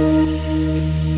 Música